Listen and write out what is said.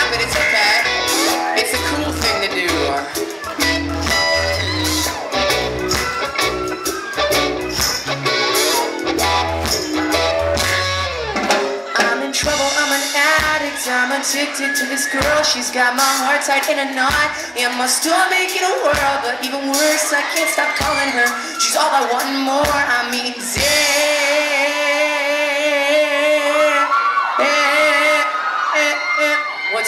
time, but it's okay. It's a cool thing to do. I'm in trouble, I'm an addict, I'm addicted to this girl. She's got my heart tied in a knot, and my stomach in a whirl. But even worse, I can't stop calling her. She's all I want and more. I mean zero.